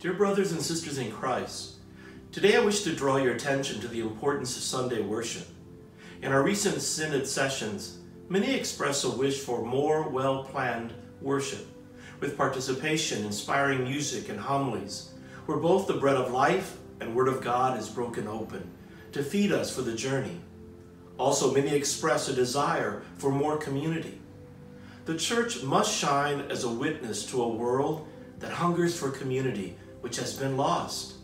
Dear brothers and sisters in Christ, today I wish to draw your attention to the importance of Sunday worship. In our recent Synod sessions, many express a wish for more well planned worship, with participation, inspiring music, and homilies, where both the bread of life and Word of God is broken open to feed us for the journey. Also, many express a desire for more community. The church must shine as a witness to a world that hungers for community, which has been lost.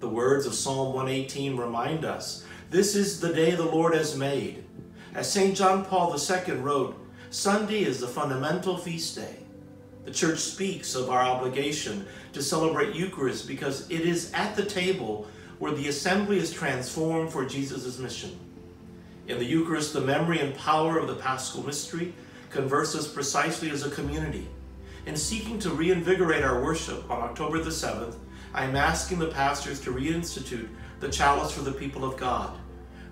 The words of Psalm 118 remind us this is the day the Lord has made. As St. John Paul II wrote, Sunday is the fundamental feast day. The church speaks of our obligation to celebrate Eucharist because it is at the table where the assembly is transformed for Jesus' mission. In the Eucharist, the memory and power of the Paschal mystery converse us precisely as a community. In seeking to reinvigorate our worship on October the 7th, I am asking the pastors to reinstitute the chalice for the people of God.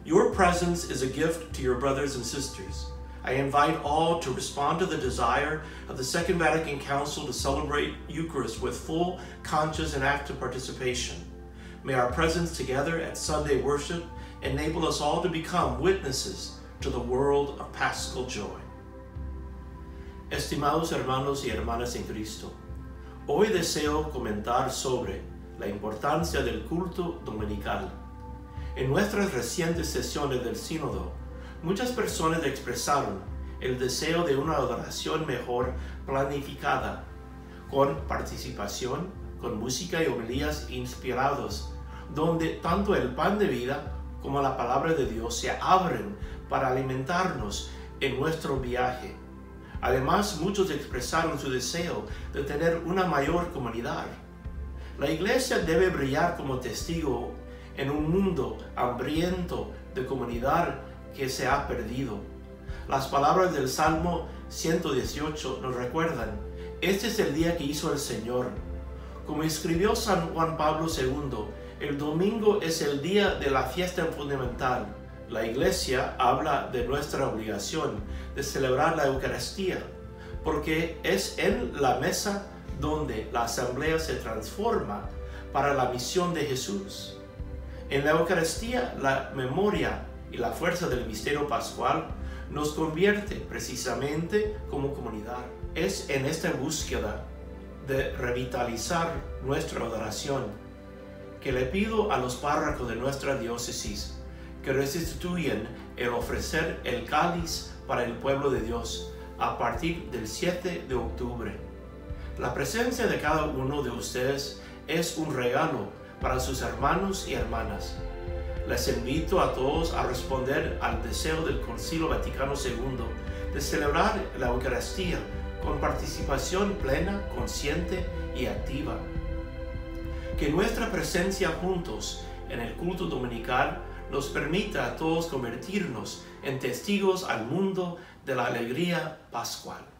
Your presence is a gift to your brothers and sisters. I invite all to respond to the desire of the Second Vatican Council to celebrate Eucharist with full, conscious, and active participation. May our presence together at Sunday worship enable us all to become witnesses to the world of Paschal joy. Estimados hermanos y hermanas en Cristo, hoy deseo comentar sobre la importancia del culto dominical. En nuestras recientes sesiones del sínodo, muchas personas expresaron el deseo de una adoración mejor planificada, con participación, con música y homilías inspirados, donde tanto el pan de vida como la palabra de Dios se abren para alimentarnos en nuestro viaje. Además, muchos expresaron su deseo de tener una mayor comunidad. La iglesia debe brillar como testigo en un mundo hambriento de comunidad que se ha perdido. Las palabras del Salmo 118 nos recuerdan, este es el día que hizo el Señor. Como escribió San Juan Pablo II, el domingo es el día de la fiesta fundamental. La iglesia habla de nuestra obligación de celebrar la Eucaristía, porque es en la mesa donde la asamblea se transforma para la misión de Jesús. En la Eucaristía, la memoria y la fuerza del misterio pascual nos convierte precisamente como comunidad. Es en esta búsqueda de revitalizar nuestra adoración que le pido a los párrocos de nuestra diócesis que restituyan el ofrecer el cáliz para el pueblo de Dios a partir del 7 de octubre. La presencia de cada uno de ustedes es un regalo para sus hermanos y hermanas. Les invito a todos a responder al deseo del Concilio Vaticano II de celebrar la Eucaristía con participación plena, consciente y activa. Que nuestra presencia juntos en el culto dominical nos permita a todos convertirnos en testigos al mundo de la alegría pascual.